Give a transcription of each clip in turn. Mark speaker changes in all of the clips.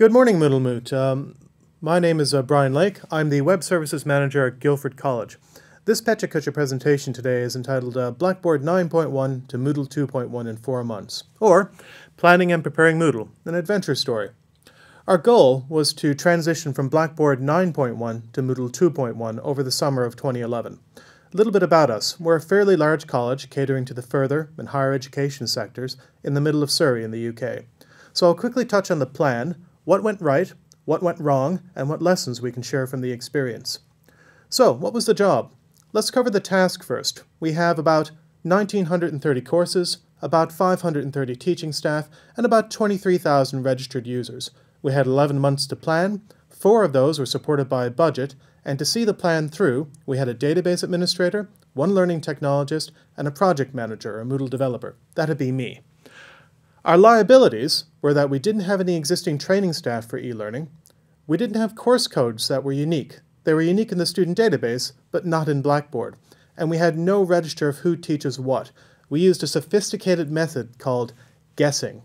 Speaker 1: Good morning, Moodle Um, my name is uh, Brian Lake. I'm the Web Services Manager at Guildford College. This Pecha presentation today is entitled uh, Blackboard 9.1 to Moodle 2.1 in four months, or Planning and Preparing Moodle, an adventure story. Our goal was to transition from Blackboard 9.1 to Moodle 2.1 over the summer of 2011. A little bit about us. We're a fairly large college catering to the further and higher education sectors in the middle of Surrey in the UK. So I'll quickly touch on the plan, what went right, what went wrong, and what lessons we can share from the experience. So, what was the job? Let's cover the task first. We have about 1,930 courses, about 530 teaching staff, and about 23,000 registered users. We had 11 months to plan, four of those were supported by a budget, and to see the plan through, we had a database administrator, one learning technologist, and a project manager, a Moodle developer. That'd be me. Our liabilities were that we didn't have any existing training staff for e-learning. We didn't have course codes that were unique. They were unique in the student database, but not in Blackboard. And we had no register of who teaches what. We used a sophisticated method called guessing.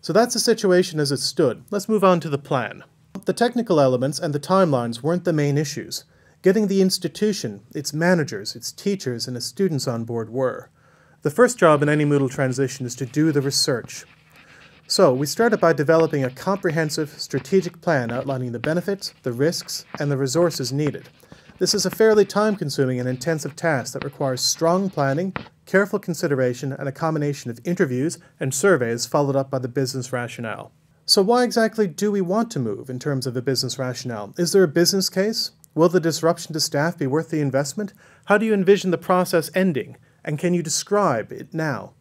Speaker 1: So that's the situation as it stood. Let's move on to the plan. The technical elements and the timelines weren't the main issues. Getting the institution, its managers, its teachers, and its students on board were. The first job in any Moodle transition is to do the research. So, we started by developing a comprehensive, strategic plan outlining the benefits, the risks, and the resources needed. This is a fairly time-consuming and intensive task that requires strong planning, careful consideration, and a combination of interviews and surveys followed up by the business rationale. So why exactly do we want to move in terms of the business rationale? Is there a business case? Will the disruption to staff be worth the investment? How do you envision the process ending? And can you describe it now?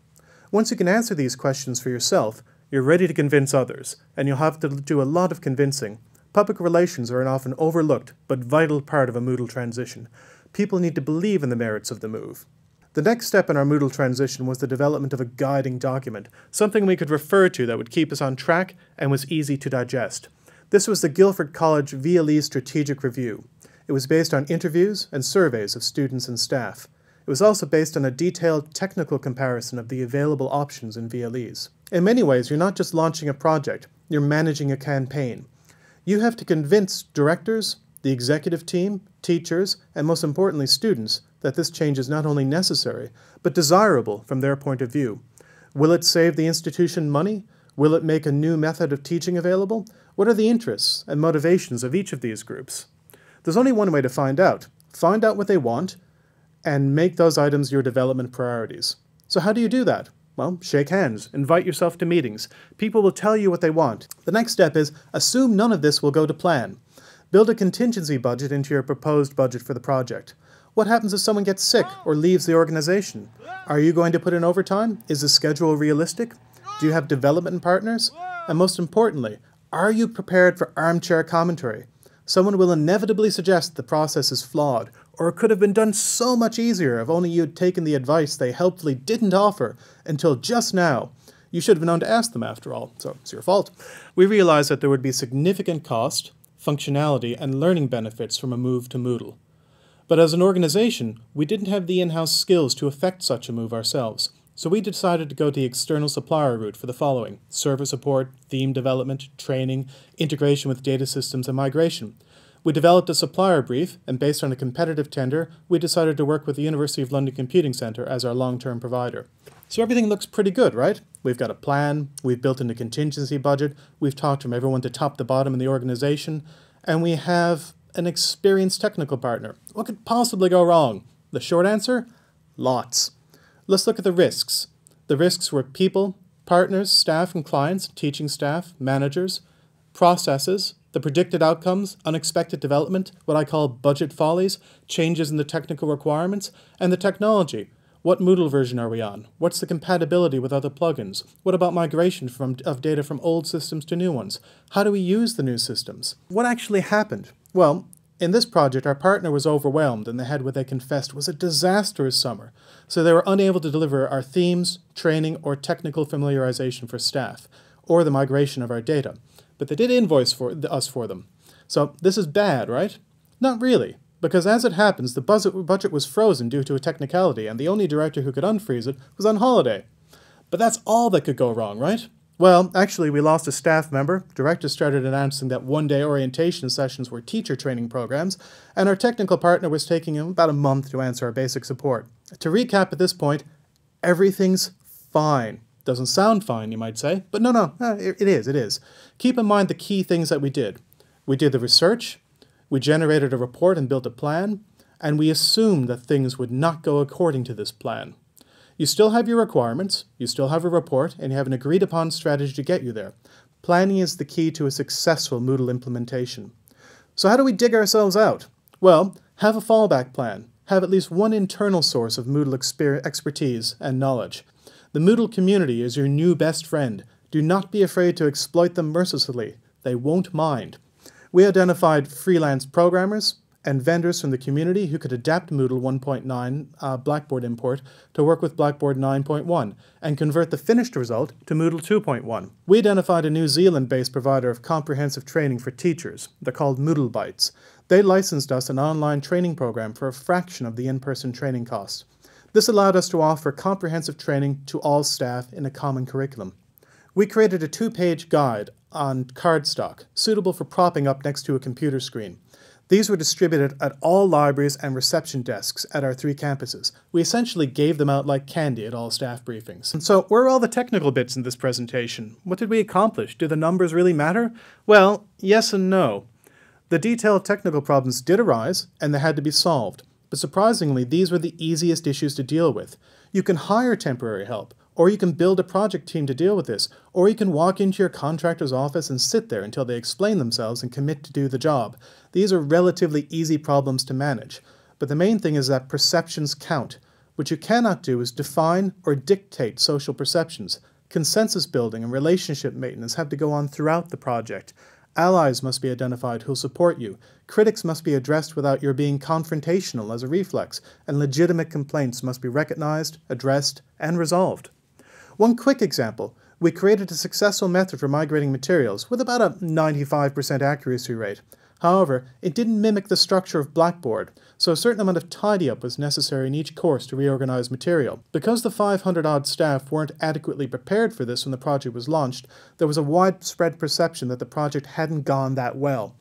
Speaker 1: Once you can answer these questions for yourself, you're ready to convince others, and you'll have to do a lot of convincing. Public relations are an often overlooked but vital part of a Moodle transition. People need to believe in the merits of the move. The next step in our Moodle transition was the development of a guiding document, something we could refer to that would keep us on track and was easy to digest. This was the Guildford College VLE Strategic Review. It was based on interviews and surveys of students and staff. It was also based on a detailed technical comparison of the available options in VLEs. In many ways, you're not just launching a project, you're managing a campaign. You have to convince directors, the executive team, teachers, and most importantly, students, that this change is not only necessary, but desirable from their point of view. Will it save the institution money? Will it make a new method of teaching available? What are the interests and motivations of each of these groups? There's only one way to find out. Find out what they want, and make those items your development priorities. So how do you do that? Well, shake hands, invite yourself to meetings. People will tell you what they want. The next step is assume none of this will go to plan. Build a contingency budget into your proposed budget for the project. What happens if someone gets sick or leaves the organization? Are you going to put in overtime? Is the schedule realistic? Do you have development partners? And most importantly, are you prepared for armchair commentary? Someone will inevitably suggest the process is flawed or it could have been done so much easier if only you'd taken the advice they helpfully didn't offer until just now. You should have known to ask them after all, so it's your fault. We realized that there would be significant cost, functionality, and learning benefits from a move to Moodle. But as an organization, we didn't have the in-house skills to effect such a move ourselves, so we decided to go the external supplier route for the following server support, theme development, training, integration with data systems, and migration. We developed a supplier brief, and based on a competitive tender, we decided to work with the University of London Computing Centre as our long-term provider. So everything looks pretty good, right? We've got a plan, we've built in a contingency budget, we've talked from everyone to top to bottom in the organization, and we have an experienced technical partner. What could possibly go wrong? The short answer? Lots. Let's look at the risks. The risks were people, partners, staff and clients, teaching staff, managers, processes, the predicted outcomes, unexpected development, what I call budget follies, changes in the technical requirements, and the technology. What Moodle version are we on? What's the compatibility with other plugins? What about migration from, of data from old systems to new ones? How do we use the new systems? What actually happened? Well, in this project, our partner was overwhelmed and they had what they confessed was a disastrous summer, so they were unable to deliver our themes, training, or technical familiarization for staff, or the migration of our data but they did invoice for us for them. So this is bad, right? Not really, because as it happens, the budget was frozen due to a technicality, and the only director who could unfreeze it was on holiday. But that's all that could go wrong, right? Well, actually, we lost a staff member. Director started announcing that one day orientation sessions were teacher training programs, and our technical partner was taking him about a month to answer our basic support. To recap at this point, everything's fine. Doesn't sound fine, you might say, but no, no, it is, it is. Keep in mind the key things that we did. We did the research, we generated a report and built a plan, and we assumed that things would not go according to this plan. You still have your requirements, you still have a report, and you have an agreed upon strategy to get you there. Planning is the key to a successful Moodle implementation. So how do we dig ourselves out? Well, have a fallback plan. Have at least one internal source of Moodle expertise and knowledge. The Moodle community is your new best friend. Do not be afraid to exploit them mercilessly. They won't mind. We identified freelance programmers and vendors from the community who could adapt Moodle 1.9 uh, Blackboard import to work with Blackboard 9.1 and convert the finished result to Moodle 2.1. We identified a New Zealand-based provider of comprehensive training for teachers. They're called Moodle Bites. They licensed us an online training program for a fraction of the in-person training cost. This allowed us to offer comprehensive training to all staff in a common curriculum. We created a two-page guide on cardstock, suitable for propping up next to a computer screen. These were distributed at all libraries and reception desks at our three campuses. We essentially gave them out like candy at all staff briefings. And so, where are all the technical bits in this presentation? What did we accomplish? Do the numbers really matter? Well, yes and no. The detailed technical problems did arise, and they had to be solved. But surprisingly, these were the easiest issues to deal with. You can hire temporary help, or you can build a project team to deal with this, or you can walk into your contractor's office and sit there until they explain themselves and commit to do the job. These are relatively easy problems to manage. But the main thing is that perceptions count. What you cannot do is define or dictate social perceptions. Consensus building and relationship maintenance have to go on throughout the project. Allies must be identified who'll support you. Critics must be addressed without your being confrontational as a reflex, and legitimate complaints must be recognized, addressed, and resolved. One quick example, we created a successful method for migrating materials with about a 95% accuracy rate. However, it didn't mimic the structure of Blackboard, so a certain amount of tidy-up was necessary in each course to reorganize material. Because the 500-odd staff weren't adequately prepared for this when the project was launched, there was a widespread perception that the project hadn't gone that well.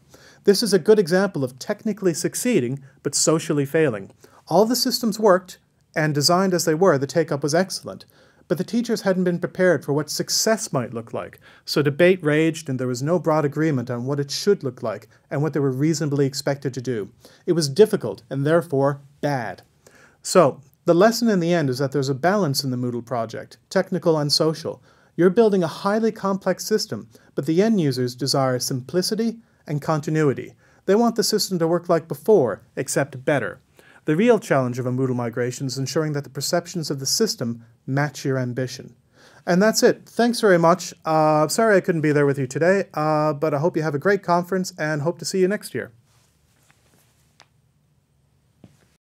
Speaker 1: This is a good example of technically succeeding, but socially failing. All the systems worked, and designed as they were, the take-up was excellent. But the teachers hadn't been prepared for what success might look like, so debate raged and there was no broad agreement on what it should look like and what they were reasonably expected to do. It was difficult and therefore bad. So, the lesson in the end is that there's a balance in the Moodle project, technical and social. You're building a highly complex system, but the end users desire simplicity and continuity. They want the system to work like before, except better. The real challenge of a Moodle migration is ensuring that the perceptions of the system match your ambition. And that's it. Thanks very much. Uh, sorry I couldn't be there with you today, uh, but I hope you have a great conference and hope to see you next year.